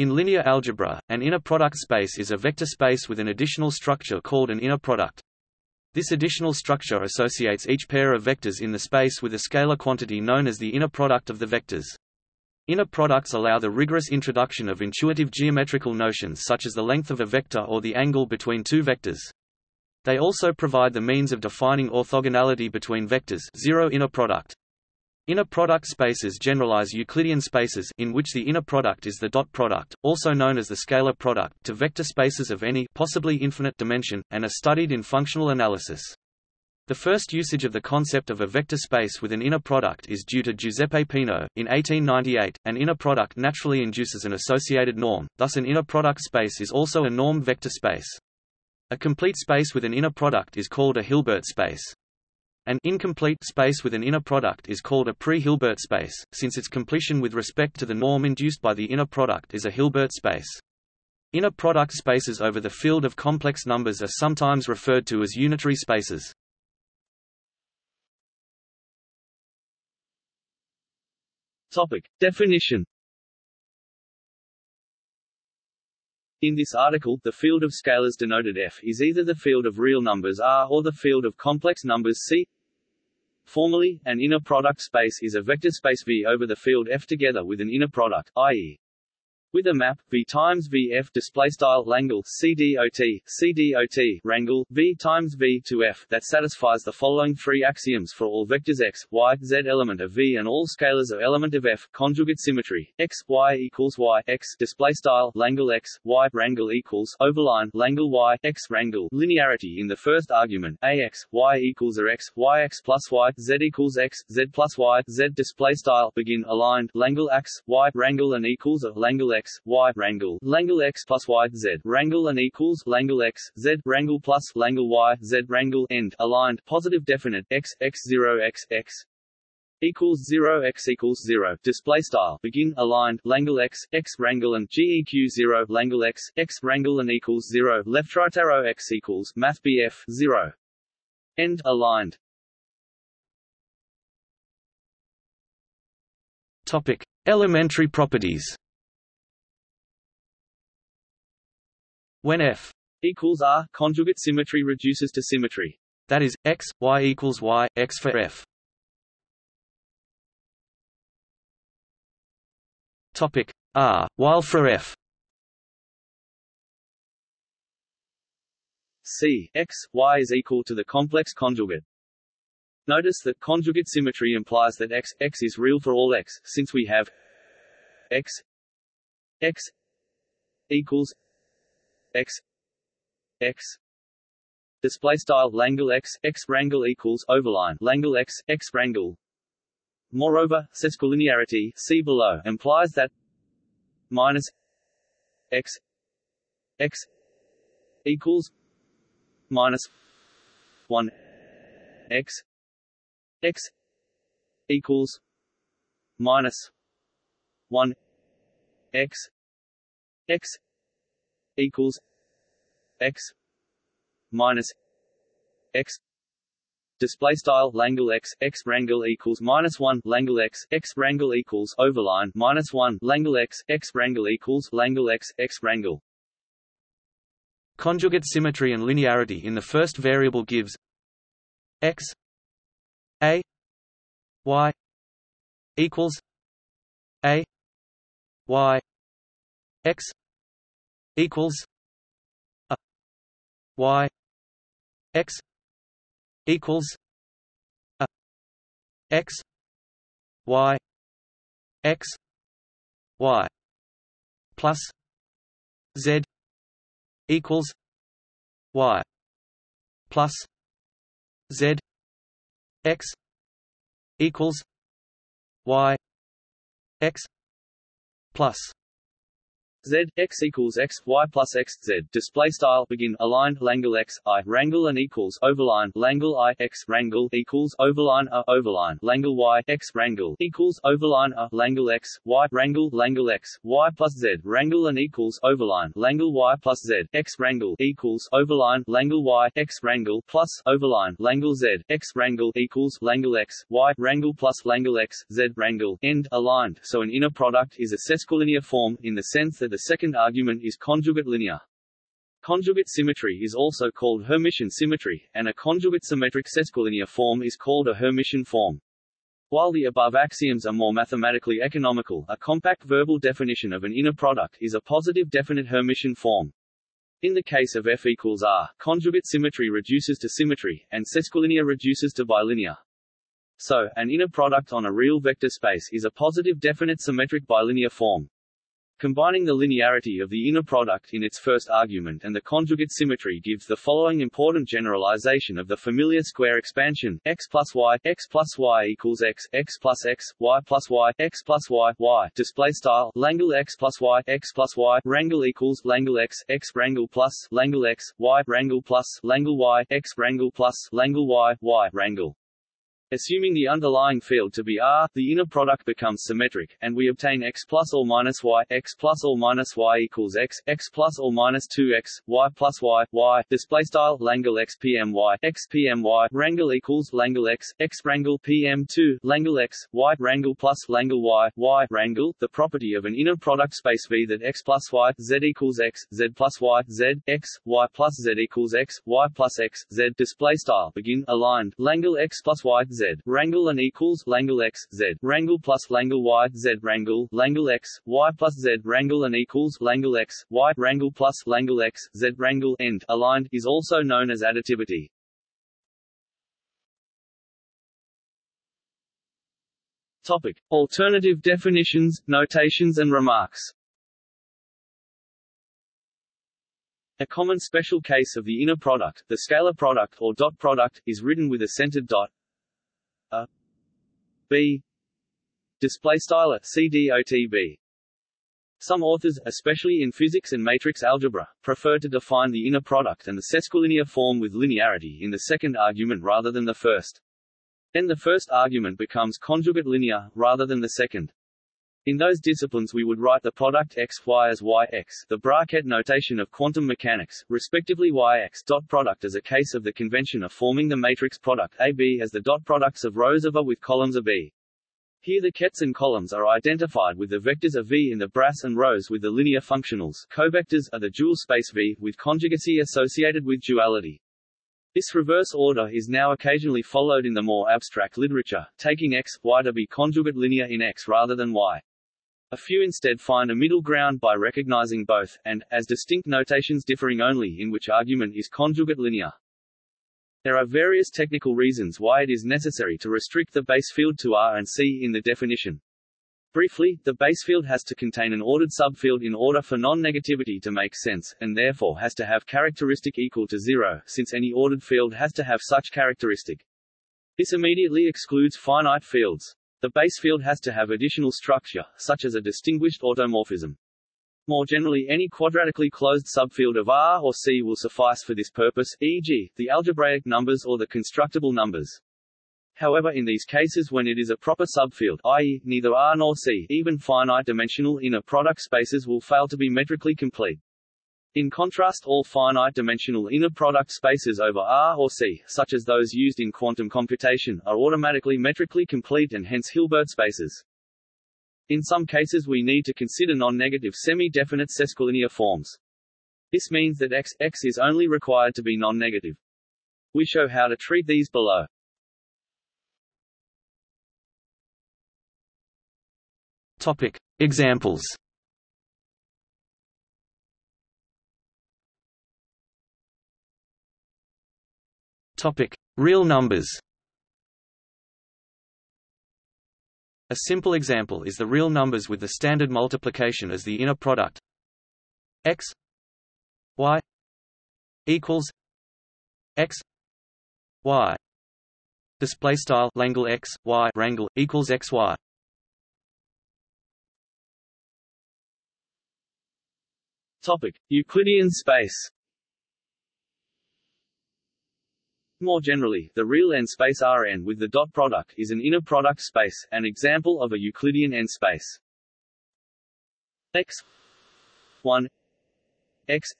In linear algebra, an inner product space is a vector space with an additional structure called an inner product. This additional structure associates each pair of vectors in the space with a scalar quantity known as the inner product of the vectors. Inner products allow the rigorous introduction of intuitive geometrical notions such as the length of a vector or the angle between two vectors. They also provide the means of defining orthogonality between vectors zero inner product. Inner product spaces generalize Euclidean spaces in which the inner product is the dot product, also known as the scalar product, to vector spaces of any possibly infinite dimension, and are studied in functional analysis. The first usage of the concept of a vector space with an inner product is due to Giuseppe Peano. In 1898, an inner product naturally induces an associated norm, thus an inner product space is also a normed vector space. A complete space with an inner product is called a Hilbert space. An incomplete space with an inner product is called a pre-Hilbert space, since its completion with respect to the norm induced by the inner product is a Hilbert space. Inner product spaces over the field of complex numbers are sometimes referred to as unitary spaces. Topic. Definition In this article, the field of scalars denoted F is either the field of real numbers R or the field of complex numbers C. Formally, an inner product space is a vector space V over the field F together with an inner product, i.e with a map v times vf display style langle cdot cdot rangle v times v to f that satisfies the following three axioms for all vectors x y z element of v and all scalars of element of f conjugate symmetry. X y equals y x display style langle x y rangle equals overline langle y x rangle linearity in the first argument ax y equals a x y x plus y z equals x z plus y z display style begin aligned langle x y rangle and equals of langle x x y rangle langle x plus y z. Rangle and equals langle x z. Rangle plus langle y z. Rangle end. Aligned. Positive definite. X x zero x x. Equals 0 x equals 0 display style. Begin. Aligned. Langle x x rangle and geq 0 langle x x rangle and equals 0 left right arrow x equals math bf 0 end. Aligned. Topic. Elementary properties When f equals r, conjugate symmetry reduces to symmetry. That is, x, y equals y, x for f. Topic r, while for f. C x, y is equal to the complex conjugate. Notice that conjugate symmetry implies that x, x is real for all x, since we have x x equals x x. Display style langle x x rangle equals overline. Langle x x rangle moreover sesquilinearity see below implies that minus x x equals minus 1 x x equals minus 1 x x equals x minus x. Display style langle x x rangle equals minus 1 langle x x rangle equals overline minus 1 langle x x rangle equals langle x x rangle conjugate symmetry and linearity in the first variable gives x a y equals a y x equals a y x equals a x y x y plus z equals y plus z x equals y x plus Z x equals x y plus x z. Display style begin aligned Langle x i. Rangle and equals overline Langle i. X rangle equals overline a overline. Langle y x rangle equals overline a. Langle x y rangle Langle x y plus z. Rangle and equals overline Langle y plus z. X rangle equals overline Langle y x rangle plus overline Langle z. X rangle equals Langle x y rangle plus Langle x z rangle end aligned. So an inner product is a sesquilinear form in the sense that the second argument is conjugate linear. Conjugate symmetry is also called Hermitian symmetry, and a conjugate symmetric sesquilinear form is called a Hermitian form. While the above axioms are more mathematically economical, a compact verbal definition of an inner product is a positive definite Hermitian form. In the case of F equals R, conjugate symmetry reduces to symmetry, and sesquilinear reduces to bilinear. So, an inner product on a real vector space is a positive definite symmetric bilinear form. Combining the linearity of the inner product in its first argument and the conjugate symmetry gives the following important generalization of the familiar square expansion. X plus y x plus y equals x x plus x y plus y x plus y y. Display style Langle x plus y x plus y. Rangle equals Langle x x rangle plus Langle x y rangle plus Langle y x rangle plus Langle y y rangle Assuming the underlying field to be R, the inner product becomes symmetric, and we obtain x plus or minus y, x plus or minus y equals x, x plus or minus 2x, y plus y, y. Display style Langle x pmy, x pmy rangle equals Langle x, x rangle pm2, Langle x, y. Rangle plus Langle y, y. Rangle. The property of an inner product space V that x plus y, z equals x, z plus y, z, x, y plus z equals x, y plus x, z. Display style begin aligned. Langle x plus y, z z. Rangle and equals Langle x z. Rangle plus Langle y z. Rangle Langle x y plus z. Rangle and equals Langle x y. Rangle plus Langle x z. Rangle end aligned is also known as additivity. Topic: Alternative definitions, notations and remarks. A common special case of the inner product, the scalar product or dot product, is written with a centered dot a b display style cdotb some authors, especially in physics and matrix algebra, prefer to define the inner product and the sesquilinear form with linearity in the second argument rather than the first. Then the first argument becomes conjugate linear, rather than the second. In those disciplines we would write the product x y as yx, the bracket notation of quantum mechanics, respectively yx dot product as a case of the convention of forming the matrix product AB as the dot products of rows of A with columns of B. Here the kets and columns are identified with the vectors of V in the brass and rows with the linear functionals covectors are the dual space V, with conjugacy associated with duality. This reverse order is now occasionally followed in the more abstract literature, taking x, y to be conjugate linear in x rather than y. A few instead find a middle ground by recognizing both, and, as distinct notations differing only in which argument is conjugate linear. There are various technical reasons why it is necessary to restrict the base field to R and C in the definition. Briefly, the base field has to contain an ordered subfield in order for non-negativity to make sense, and therefore has to have characteristic equal to zero, since any ordered field has to have such characteristic. This immediately excludes finite fields. The base field has to have additional structure, such as a distinguished automorphism. More generally any quadratically closed subfield of R or C will suffice for this purpose, e.g., the algebraic numbers or the constructible numbers. However in these cases when it is a proper subfield i.e., neither R nor C even finite-dimensional inner product spaces will fail to be metrically complete. In contrast all finite-dimensional inner product spaces over R or C, such as those used in quantum computation, are automatically metrically complete and hence Hilbert spaces. In some cases we need to consider non-negative semi-definite sesquilinear forms. This means that x, x is only required to be non-negative. We show how to treat these below. Topic. Examples Topic: Real numbers. A simple example is the real numbers with the standard multiplication as the inner product. X y equals x y. Display style langle x y rangle equals x y. Topic. Euclidean space More generally, the real n-space Rn with the dot product is an inner product space, an example of a Euclidean n-space. X 1 X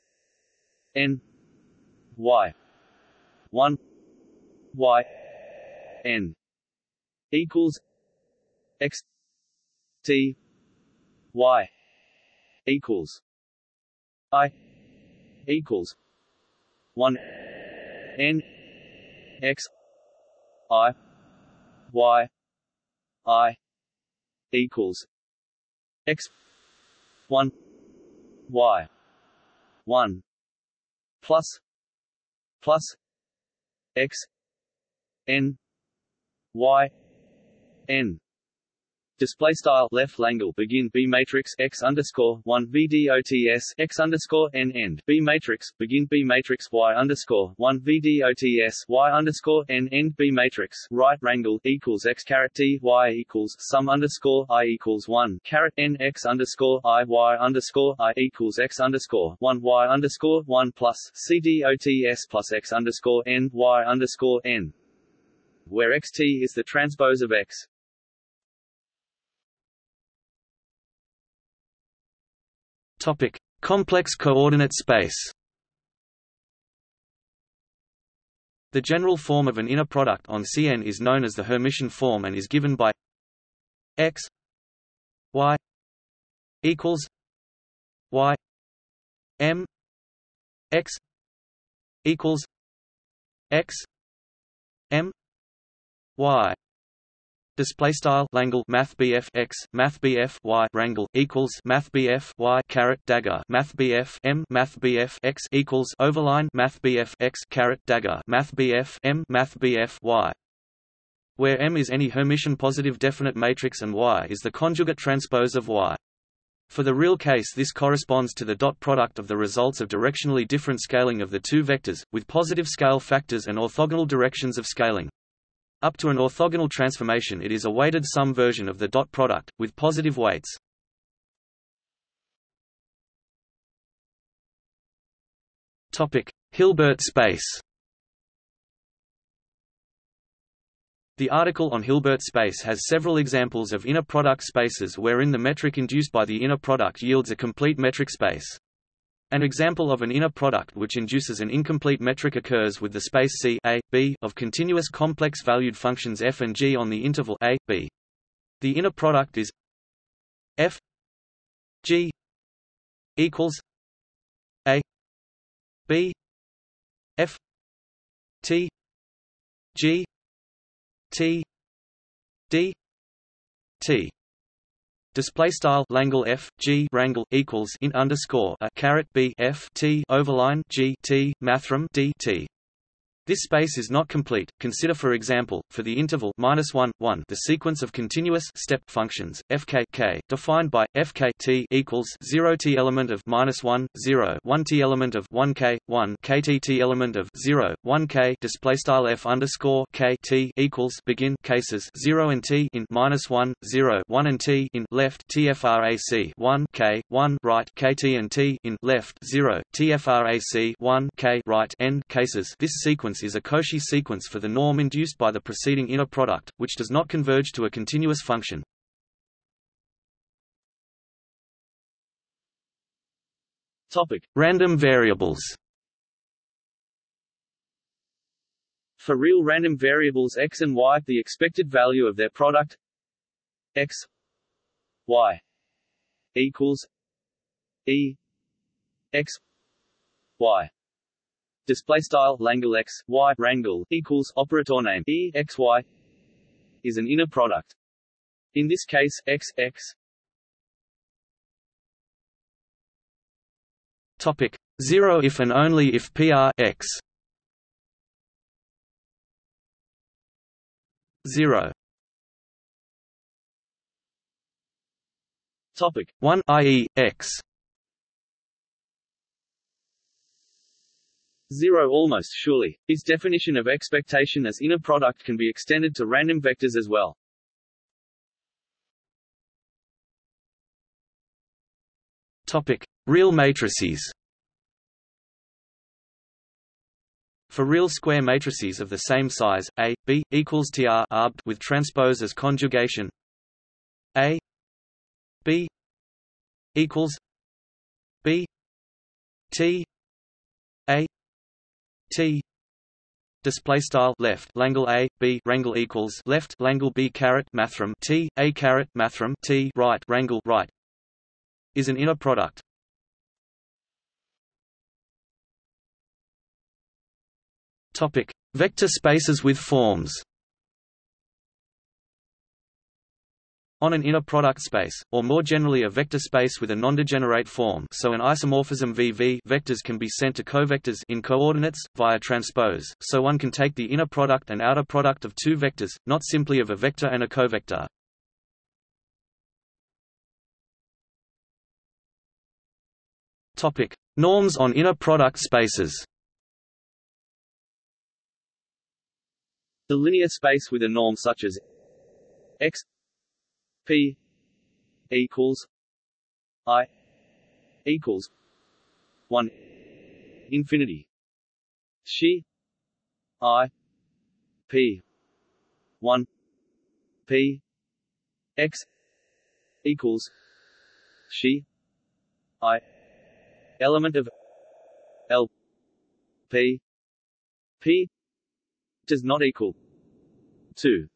n y 1 y n equals X T y equals I equals one N X I Y I equals X one Y one plus plus X N Y N Display style left Langle begin B matrix X underscore one VDOTS X underscore N end B matrix begin B matrix Y underscore one VDOTS Y underscore N end B matrix right rangle equals X caret T Y equals sum underscore I equals one caret N X underscore I Y underscore I equals X underscore one Y underscore one plus CDOTS plus X underscore N Y underscore N where xt is the transpose of X. Topic: Complex coordinate space. The general form of an inner product on Cn is known as the Hermitian form and is given by x y equals y m x equals x m y display style Langle Math BF x Math BF y rangle equals Math BF y caret dagger Math BF m Math BF x equals overline Math BF x caret dagger Math BF m Math BF y where M is any Hermitian positive definite matrix and Y is the conjugate transpose of Y. For the real case this corresponds to the dot product of the results of directionally different scaling of the two vectors, with positive scale factors and orthogonal directions of scaling. Up to an orthogonal transformation it is a weighted sum version of the dot product, with positive weights. Hilbert space The article on Hilbert space has several examples of inner product spaces wherein the metric induced by the inner product yields a complete metric space. An example of an inner product which induces an incomplete metric occurs with the space C a, b of continuous complex valued functions f and g on the interval a, b. The inner product is f g equals a b f t g t d t Display style Langle F G rangle equals int underscore a caret B F T overline G T mathrm D T this space is not complete. Consider for example, for the interval minus one one, the sequence of continuous step functions fk k defined by fk t equals zero t element of minus one zero one t element of one k one kt t element of zero one k display style f underscore k t equals begin cases zero and t in minus one zero one and t in left tfrac one k one right kt and t in left zero tfrac one k right end cases. This sequence is a Cauchy sequence for the norm induced by the preceding inner product, which does not converge to a continuous function. Topic: Random variables. For real random variables x and y, the expected value of their product x y equals e x y display style Langle x y rangle equals operator name e x y is an inner product. In this case, x x topic zero if and only if PR x zero topic one i.e. x Zero almost surely. His definition of expectation as inner product can be extended to random vectors as well. Topic: Real matrices. For real square matrices of the same size, A, B equals TR with transpose as conjugation A B equals B T A T display style left Langle A B Rangle equals left Langle B caret mathrm T A caret mathrm T right Rangle right is an inner product. Topic: Vector spaces with forms. On an inner product space, or more generally a vector space with a nondegenerate form so an isomorphism VV vectors can be sent to covectors in coordinates, via transpose, so one can take the inner product and outer product of two vectors, not simply of a vector and a covector. Norms on inner product spaces The linear space with a norm such as x P equals I equals one infinity. She I P one P X equals she I element of L P P does not equal two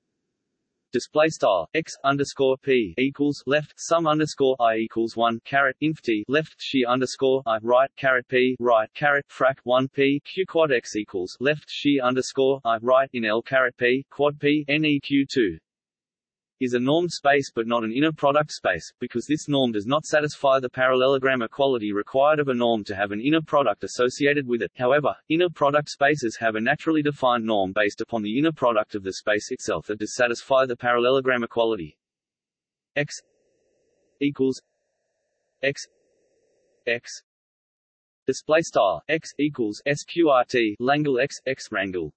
display style x underscore p equals left sum underscore i equals one caret inf t left she underscore i right caret p right caret frac one p q quad x equals left she underscore i right in l caret p quad p neq two is a normed space but not an inner product space, because this norm does not satisfy the parallelogram equality required of a norm to have an inner product associated with it. However, inner product spaces have a naturally defined norm based upon the inner product of the space itself that does satisfy the parallelogram equality. x equals x x display style x equals sqrt langle x x rangle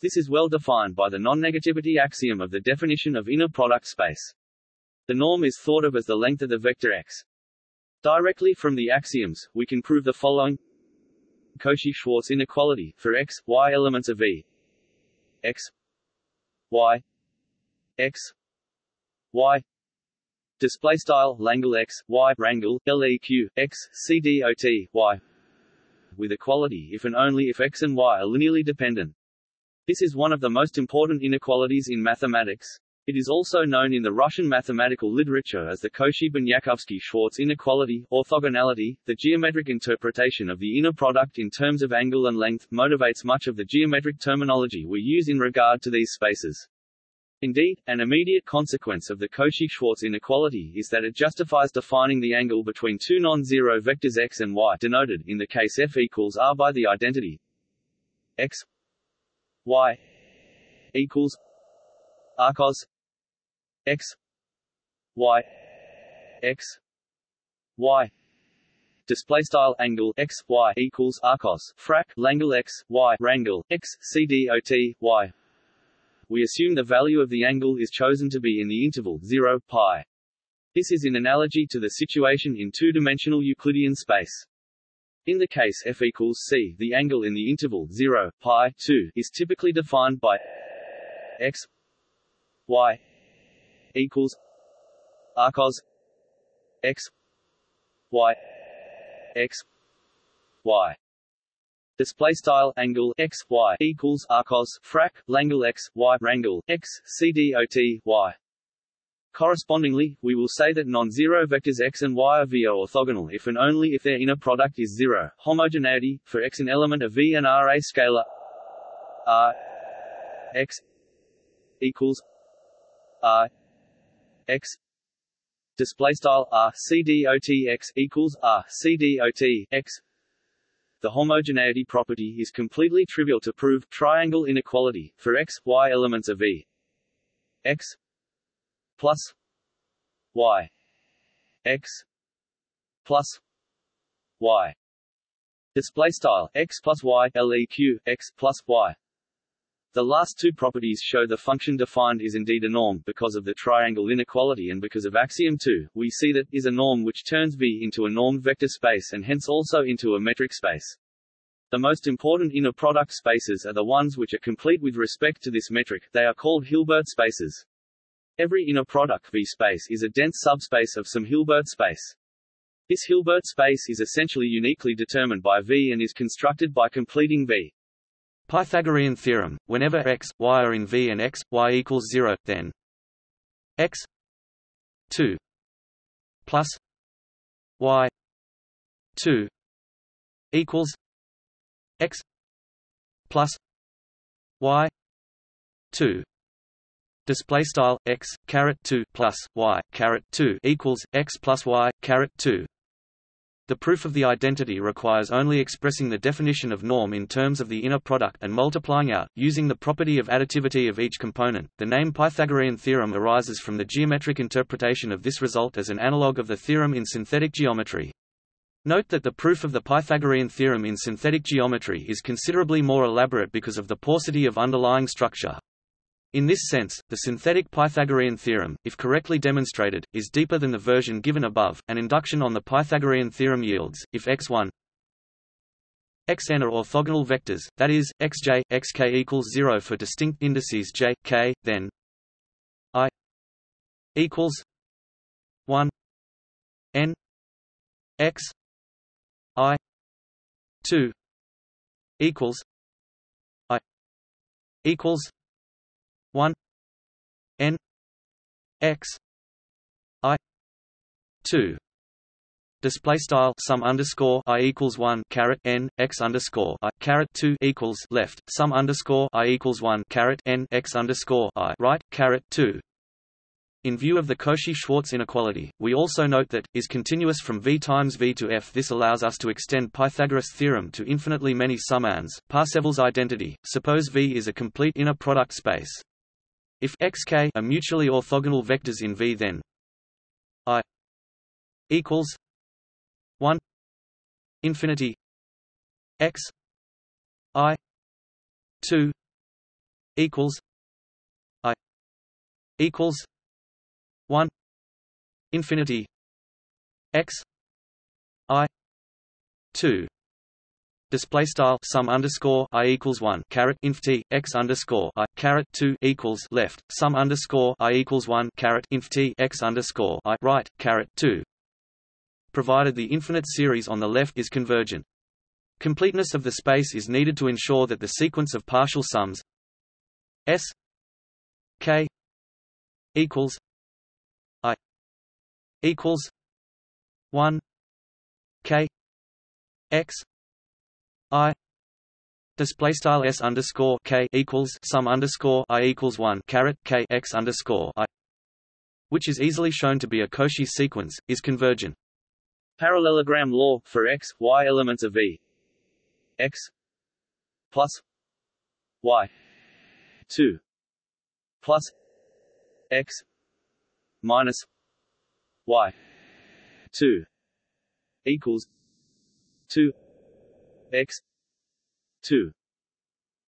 this is well defined by the non-negativity axiom of the definition of inner product space. The norm is thought of as the length of the vector x. Directly from the axioms, we can prove the following. Cauchy-Schwarz inequality for x, y elements of V x. Y. X. Y. Display style Langle x y rangle leq x c dot y. With equality if and only if x and y are linearly dependent. This is one of the most important inequalities in mathematics. It is also known in the Russian mathematical literature as the Cauchy-Bunyakovsky-Schwarz inequality, orthogonality. The geometric interpretation of the inner product in terms of angle and length motivates much of the geometric terminology we use in regard to these spaces. Indeed, an immediate consequence of the Cauchy-Schwarz inequality is that it justifies defining the angle between two non-zero vectors x and y denoted in the case f equals r by the identity x y equals arcos x y x y display style angle x y equals arcos frac langle x y rangle x c dot y. We assume the value of the angle is chosen to be in the interval 0 pi. This is in analogy to the situation in two-dimensional Euclidean space in the case f equals c, the angle in the interval 0, pi 2 is typically defined by x y equals arcos x y x y. Display style angle x y equals arcos frac langle x y rangle x c dot y Correspondingly, we will say that non-zero vectors x and y of V are orthogonal if and only if their inner product is zero. Homogeneity for x an element of V and R a scalar R x equals R x display style R C D O T X equals R C D O T X. The homogeneity property is completely trivial to prove triangle inequality for x, y elements of V. X plus y x plus y display style x plus y leq x plus y the last two properties show the function defined is indeed a norm because of the triangle inequality and because of axiom 2, we see that is a norm which turns V into a normed vector space and hence also into a metric space. The most important inner product spaces are the ones which are complete with respect to this metric, they are called Hilbert spaces. Every inner product V space is a dense subspace of some Hilbert space. This Hilbert space is essentially uniquely determined by V and is constructed by completing V. Pythagorean theorem, whenever x, y are in V and x, y equals 0, then x 2 plus y 2 equals x plus y 2 display style x caret 2 plus y caret 2 equals x plus y caret 2 the proof of the identity requires only expressing the definition of norm in terms of the inner product and multiplying out, using the property of additivity of each component. The name Pythagorean theorem arises from the geometric interpretation of this result as an analogue of the theorem in synthetic geometry. Note that the proof of the Pythagorean theorem in synthetic geometry is considerably more elaborate because of the paucity of underlying structure. In this sense, the synthetic Pythagorean theorem, if correctly demonstrated, is deeper than the version given above. An induction on the Pythagorean theorem yields, if x1 xn are orthogonal vectors, that is, xj, xk equals 0 for distinct indices j, k, then i equals 1 n x i 2 equals i equals 1 n x i 2 display style sum underscore i equals 1 caret n x underscore i caret 2 equals left sum underscore i equals 1 caret n x underscore i right caret 2 in view of the Cauchy-Schwarz inequality, we also note that, is continuous from V times V to F. This allows us to extend Pythagoras' theorem to infinitely many summands. Parseval's identity, suppose V is a complete inner product space. If xk are mutually orthogonal vectors in V then I equals 1 infinity x i 2 equals i equals 1 infinity x i 2 display style sum underscore i equals one caret inf t x underscore i caret two equals left sum underscore i equals one caret inf t x underscore i right caret two. Provided the infinite series on the left is convergent. Completeness of the space is needed to ensure that the sequence of partial sums s k equals i equals one k x I display style s underscore k equals sum underscore i equals one caret k x underscore i, which is easily shown to be a Cauchy sequence, is convergent. Parallelogram law for x, y elements of V x plus y two plus x minus y two equals two x. 2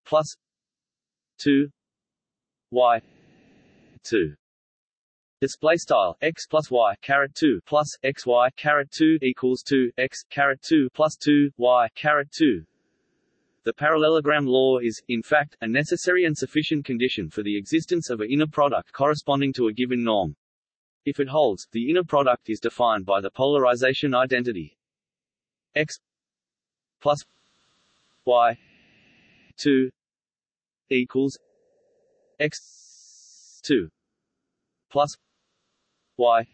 plus. 2 y. 2 Display style x plus y caret two plus x y caret two equals two x caret two plus two y caret two. The parallelogram law is, in fact, a necessary and sufficient condition for the existence of an inner product corresponding to a given norm. If it holds, the inner product is defined by the polarization identity. X plus y 2 equals x 2 plus y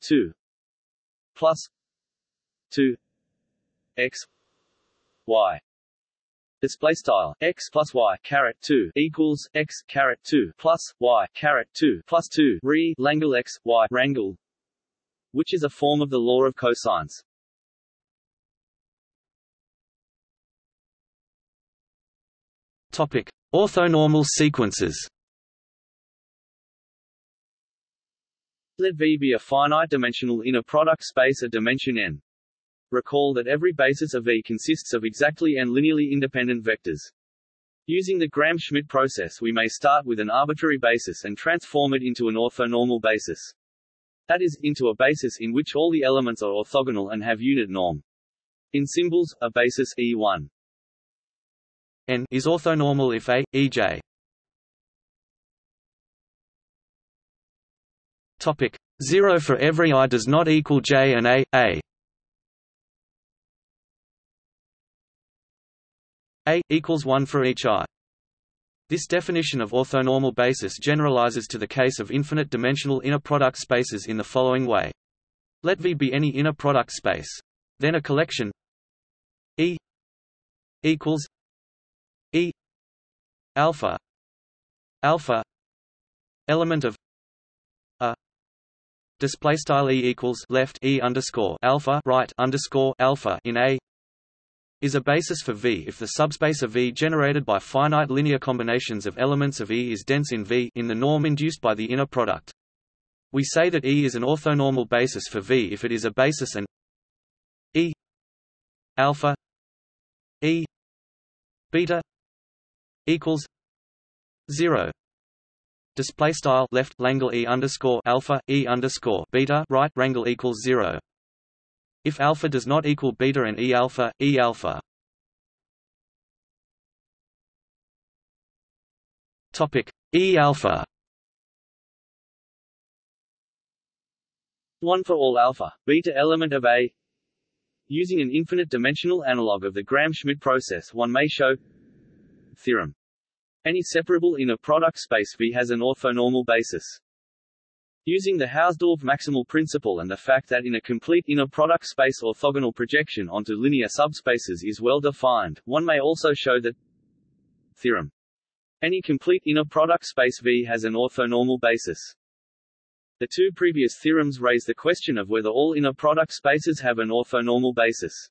2 plus 2 x y Display style x plus y caret two equals x caret two plus y caret two plus two re Langle x y rangle, which is a form of the law of cosines. Topic: Orthonormal sequences. Let V be a finite-dimensional inner product space of dimension n. Recall that every basis of V consists of exactly n linearly independent vectors. Using the Gram-Schmidt process we may start with an arbitrary basis and transform it into an orthonormal basis. That is, into a basis in which all the elements are orthogonal and have unit norm. In symbols, a basis E1 N is orthonormal if A, e.j. Topic 0 for every i does not equal j and a, a a equals 1 for each i. This definition of orthonormal basis generalizes to the case of infinite dimensional inner product spaces in the following way. Let V be any inner product space. Then a collection E equals E alpha alpha element of a display style e equals left e underscore alpha right underscore alpha in a is a basis for V if the subspace of V generated by finite linear combinations of elements of E is dense in V in the norm induced by the inner product. We say that E is an orthonormal basis for V if it is a basis and E alpha E beta equals zero. Display style left Langle E underscore alpha E underscore beta right rangle equals zero. If alpha does not equal beta and E alpha, E alpha. Topic E alpha. 1 for all alpha, beta element of A Using an infinite-dimensional analog of the Gram-Schmidt process one may show Theorem. Any separable inner product space V has an orthonormal basis. Using the Hausdorff maximal principle and the fact that in a complete inner product space orthogonal projection onto linear subspaces is well defined, one may also show that Theorem. Any complete inner product space V has an orthonormal basis. The two previous theorems raise the question of whether all inner product spaces have an orthonormal basis.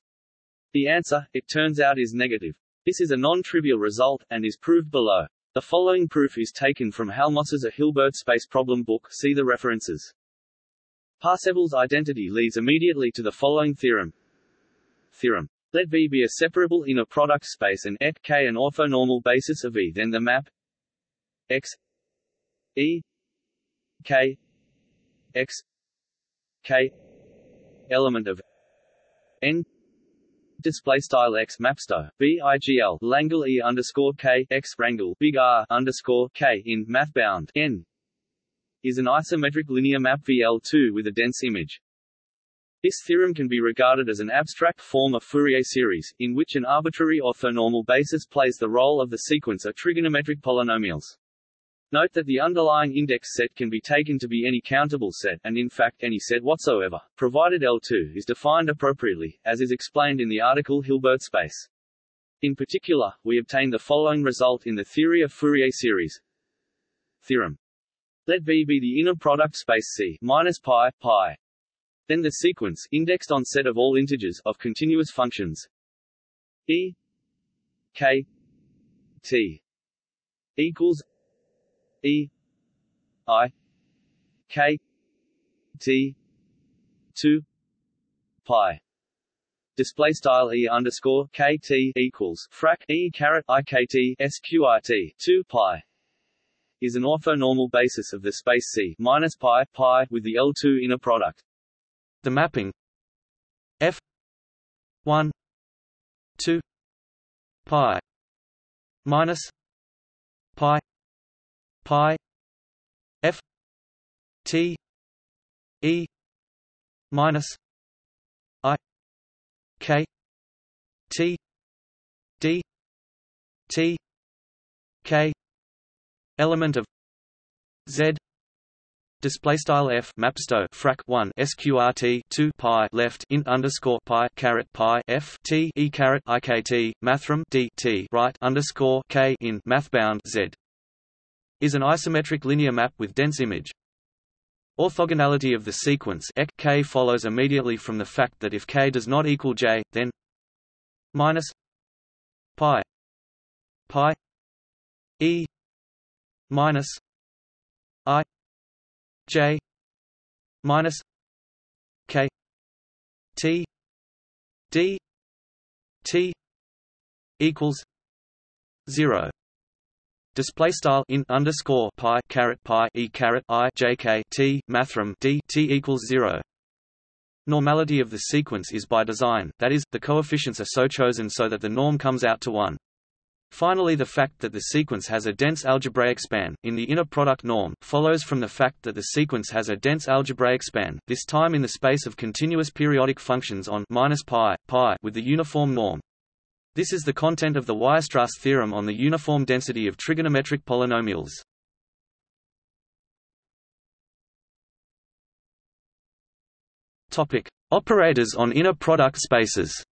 The answer, it turns out is negative. This is a non-trivial result, and is proved below. The following proof is taken from Halmos's A Hilbert space problem book see the references. Parsevals' identity leads immediately to the following theorem. Theorem. Let V be a separable inner product space and et K an orthonormal basis of V then the map X E K X K element of N display style x mapsto bigl langle e underscore k x rangle big R underscore k in mathbound n is an isometric linear map VL2 with a dense image. This theorem can be regarded as an abstract form of Fourier series, in which an arbitrary orthonormal basis plays the role of the sequence of trigonometric polynomials. Note that the underlying index set can be taken to be any countable set and in fact any set whatsoever, provided L2 is defined appropriately, as is explained in the article Hilbert space. In particular, we obtain the following result in the theory of Fourier series. Theorem. Let V be the inner product space C minus pi, pi then the sequence indexed on set of all integers of continuous functions e k t equals e i k t 2 pi. Display style e underscore k t equals frac e caret i k t sqrt 2 pi. Is an orthonormal basis of the space C minus pi pi with the L2 inner product. The mapping. F 1 2 pi minus pi pi f t e minus i k t d t k element of z display style f mapsto frac 1 sqrt 2 pi left int underscore pi caret pi f t e caret ikt mathrm d t right underscore k in mathbound z is an isometric linear map with dense image. Orthogonality of the sequence k follows immediately from the fact that if k does not equal j, then minus pi pi e minus i J minus K T D T equals zero. Display style in underscore pi caret pi e caret i j k t mathrm d t equals zero. Normality of the sequence is by design, that is, the coefficients are so chosen so that the norm comes out to 1. Finally the fact that the sequence has a dense algebraic span, in the inner product norm, follows from the fact that the sequence has a dense algebraic span, this time in the space of continuous periodic functions on minus pi, pi with the uniform norm. This is the content of the Weierstrass theorem on the uniform density of trigonometric polynomials. Topic: Operators on inner product spaces.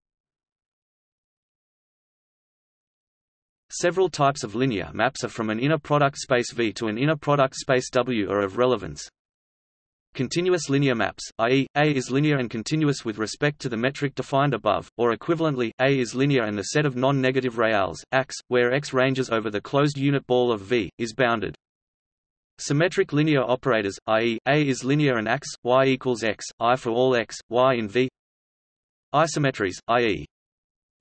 Several types of linear maps are from an inner product space V to an inner product space W are of relevance. Continuous linear maps, i.e., A is linear and continuous with respect to the metric defined above, or equivalently, A is linear and the set of non-negative reals, AX, where X ranges over the closed unit ball of V, is bounded. Symmetric linear operators, i.e., A is linear and AX, Y equals X, I for all X, Y in V. Isometries, i.e.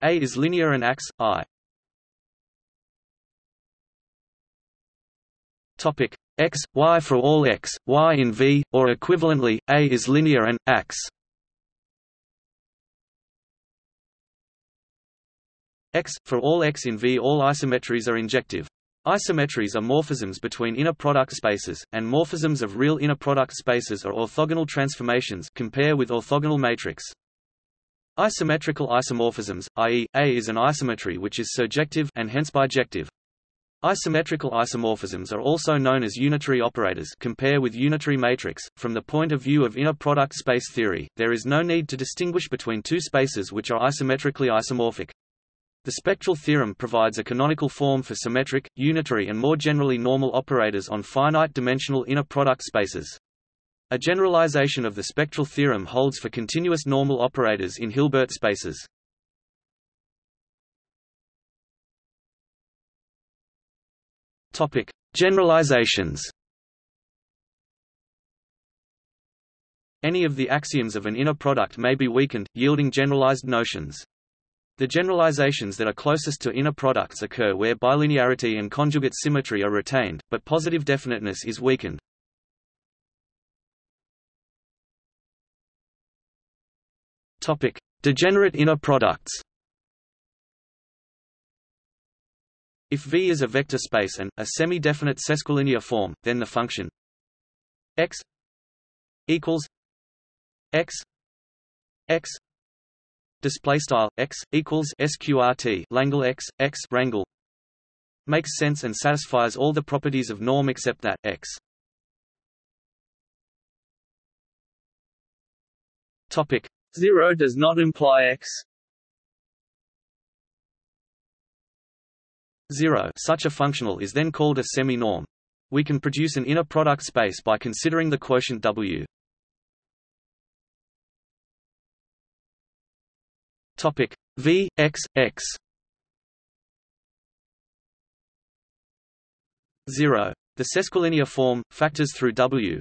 A is linear and AX, I. Topic x, y for all x, y in V, or equivalently, A is linear and AX. X, for all x in V all isometries are injective. Isometries are morphisms between inner product spaces, and morphisms of real inner product spaces are orthogonal transformations compare with orthogonal matrix. Isometrical isomorphisms, i.e., A is an isometry which is surjective and hence bijective. Isometrical isomorphisms are also known as unitary operators compare with unitary matrix. From the point of view of inner product space theory, there is no need to distinguish between two spaces which are isometrically isomorphic. The spectral theorem provides a canonical form for symmetric, unitary and more generally normal operators on finite-dimensional inner product spaces. A generalization of the spectral theorem holds for continuous normal operators in Hilbert spaces. Topic: Generalizations. Any of the axioms of an inner product may be weakened, yielding generalized notions. The generalizations that are closest to inner products occur where bilinearity and conjugate symmetry are retained, but positive definiteness is weakened. Topic: Degenerate inner products. If V is a vector space and, a semi-definite sesquilinear form, then the function x equals x x display style x equals sqrt langle x x rangle makes sense and satisfies all the properties of norm except that x. Topic 0 does not imply x 0 such a functional is then called a semi-norm. We can produce an inner product space by considering the quotient W. Topic V x x 0. The sesquilinear form factors through W.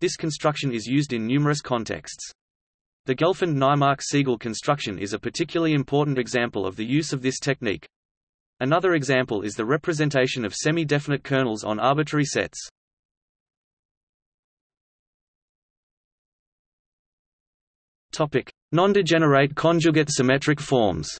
This construction is used in numerous contexts. The Gelfand-Naimark-Segal construction is a particularly important example of the use of this technique. Another example is the representation of semi-definite kernels on arbitrary sets. Non-degenerate conjugate symmetric forms.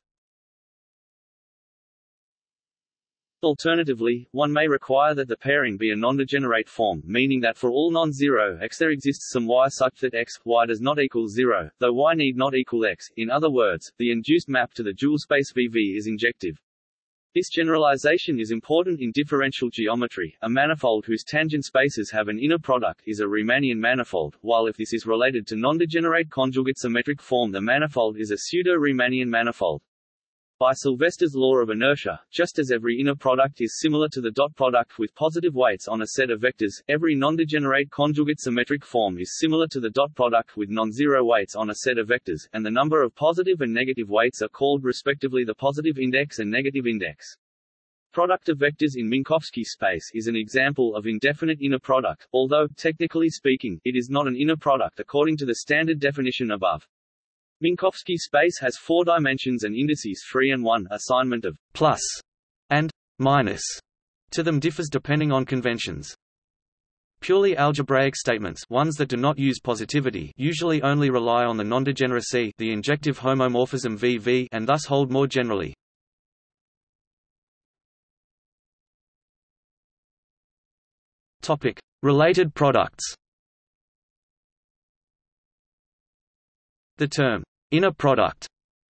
Alternatively, one may require that the pairing be a non-degenerate form, meaning that for all non-zero x there exists some y such that x, y does not equal 0, though y need not equal x. In other words, the induced map to the dual space VV is injective. This generalization is important in differential geometry. A manifold whose tangent spaces have an inner product is a Riemannian manifold, while if this is related to non-degenerate conjugate symmetric form the manifold is a pseudo-Riemannian manifold. By Sylvester's law of inertia, just as every inner product is similar to the dot product with positive weights on a set of vectors, every non-degenerate conjugate symmetric form is similar to the dot product with non-zero weights on a set of vectors, and the number of positive and negative weights are called respectively the positive index and negative index. Product of vectors in Minkowski space is an example of indefinite inner product, although, technically speaking, it is not an inner product according to the standard definition above. Minkowski space has four dimensions and indices 3 and 1. Assignment of plus and minus to them differs depending on conventions. Purely algebraic statements ones that do not use positivity usually only rely on the nondegeneracy the injective homomorphism VV and thus hold more generally. Related products. The term, inner product,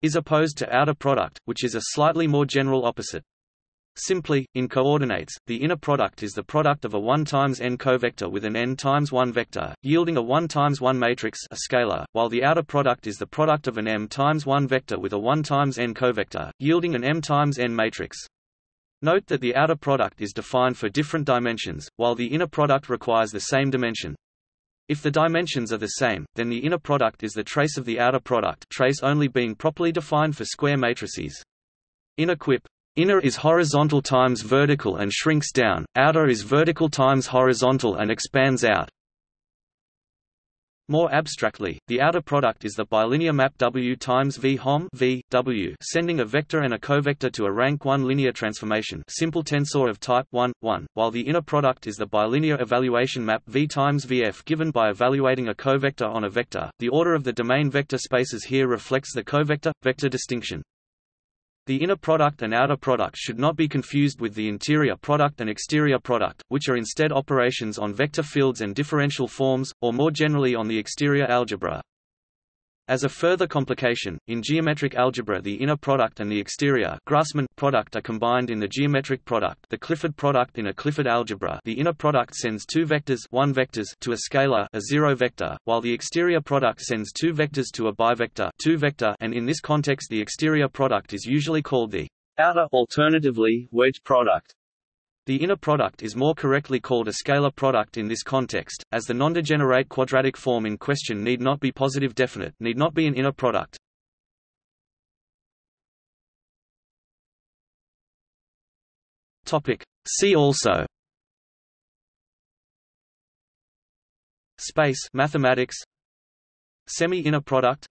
is opposed to outer product, which is a slightly more general opposite. Simply, in coordinates, the inner product is the product of a 1 times n covector with an n times 1 vector, yielding a 1 times 1 matrix a scalar, while the outer product is the product of an m times 1 vector with a 1 times n covector, yielding an m times n matrix. Note that the outer product is defined for different dimensions, while the inner product requires the same dimension. If the dimensions are the same, then the inner product is the trace of the outer product trace only being properly defined for square matrices. In equip, inner is horizontal times vertical and shrinks down, outer is vertical times horizontal and expands out. More abstractly, the outer product is the bilinear map W times V hom v, w sending a vector and a covector to a rank 1 linear transformation simple tensor of type 1, 1, while the inner product is the bilinear evaluation map V times Vf given by evaluating a covector on a vector. The order of the domain vector spaces here reflects the covector-vector distinction. The inner product and outer product should not be confused with the interior product and exterior product, which are instead operations on vector fields and differential forms, or more generally on the exterior algebra. As a further complication, in geometric algebra the inner product and the exterior Grassmann product are combined in the geometric product the Clifford product in a Clifford algebra the inner product sends two vectors, one vectors to a scalar a zero vector, while the exterior product sends two vectors to a bivector two vector and in this context the exterior product is usually called the outer alternatively, wedge product. The inner product is more correctly called a scalar product in this context, as the non-degenerate quadratic form in question need not be positive definite need not be an inner product. See also. Space mathematics. Semi-inner product.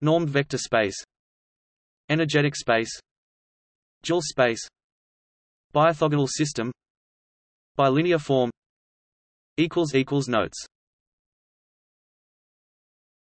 Normed vector space. Energetic space. Dual space Biorthogonal system. Bilinear form. Notes